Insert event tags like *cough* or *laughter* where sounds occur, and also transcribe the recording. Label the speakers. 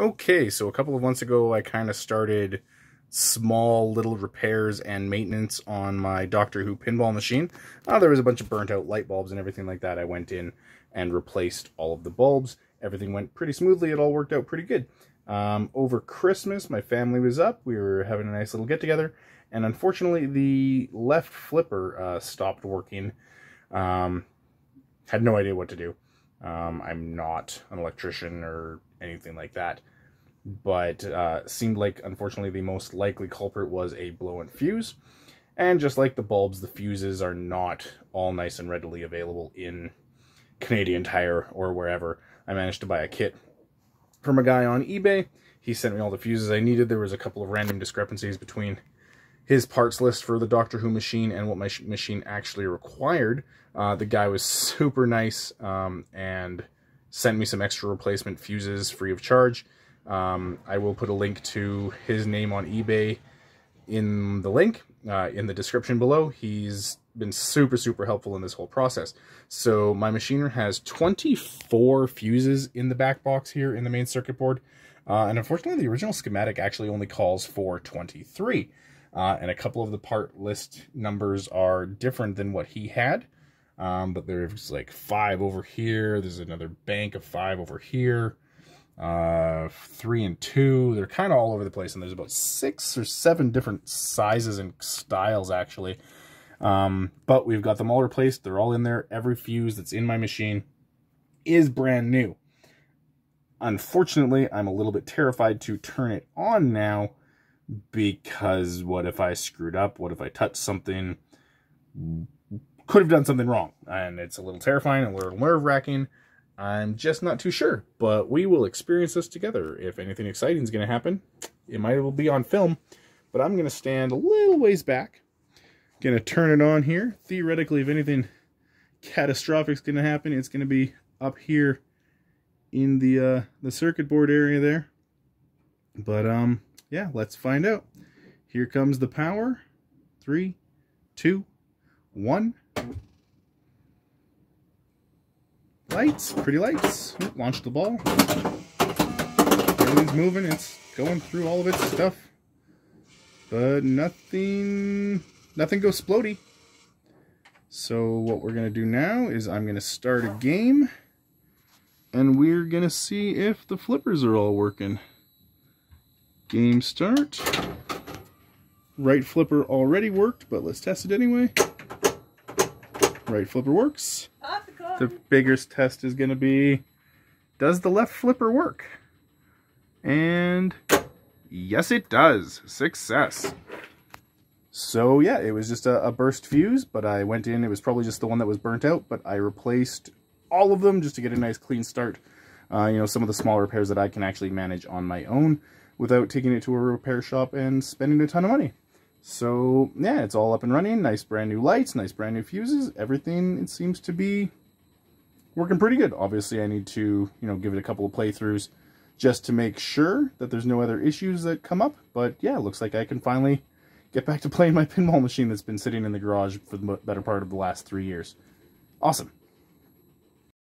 Speaker 1: Okay, so a couple of months ago I kind of started small little repairs and maintenance on my Doctor Who pinball machine. Uh, there was a bunch of burnt out light bulbs and everything like that. I went in and replaced all of the bulbs. Everything went pretty smoothly. It all worked out pretty good. Um, over Christmas, my family was up. We were having a nice little get together. And unfortunately, the left flipper uh, stopped working. Um, had no idea what to do. Um, I'm not an electrician or anything like that. But uh, seemed like, unfortunately, the most likely culprit was a blown fuse. And just like the bulbs, the fuses are not all nice and readily available in Canadian Tire or wherever. I managed to buy a kit from a guy on eBay. He sent me all the fuses I needed. There was a couple of random discrepancies between his parts list for the Doctor Who machine and what my machine actually required. Uh, the guy was super nice um, and sent me some extra replacement fuses free of charge. Um, I will put a link to his name on eBay in the link uh, in the description below. He's been super, super helpful in this whole process. So my machine has 24 fuses in the back box here in the main circuit board. Uh, and unfortunately, the original schematic actually only calls for 23. Uh, and a couple of the part list numbers are different than what he had. Um, but there's like five over here. There's another bank of five over here. Uh, three and two. They're kind of all over the place. And there's about six or seven different sizes and styles, actually. Um, but we've got them all replaced. They're all in there. Every fuse that's in my machine is brand new. Unfortunately, I'm a little bit terrified to turn it on now because what if I screwed up? What if I touched something? Could have done something wrong. And it's a little terrifying, a little nerve-wracking. I'm just not too sure, but we will experience this together. If anything exciting is going to happen, it might be on film, but I'm going to stand a little ways back. Going to turn it on here. Theoretically, if anything catastrophic is going to happen, it's going to be up here in the uh, the circuit board area there. But um, yeah, let's find out. Here comes the power. Three, two, one. Lights, pretty lights. Launch the ball. Everything's moving. It's going through all of its stuff. But nothing, nothing goes splody. So what we're going to do now is I'm going to start a game. And we're going to see if the flippers are all working. Game start. Right flipper already worked, but let's test it anyway. Right flipper works. The biggest test is going to be, does the left flipper work? And yes, it does. Success. So yeah, it was just a, a, burst fuse, but I went in, it was probably just the one that was burnt out, but I replaced all of them just to get a nice clean start. Uh, you know, some of the small repairs that I can actually manage on my own without taking it to a repair shop and spending a ton of money. So, yeah, it's all up and running. Nice brand new lights, nice brand new fuses. Everything, it seems to be working pretty good. Obviously, I need to, you know, give it a couple of playthroughs just to make sure that there's no other issues that come up. But, yeah, looks like I can finally get back to *laughs* playing my pinball machine that's been sitting in the garage for the better part of the last three years. Awesome.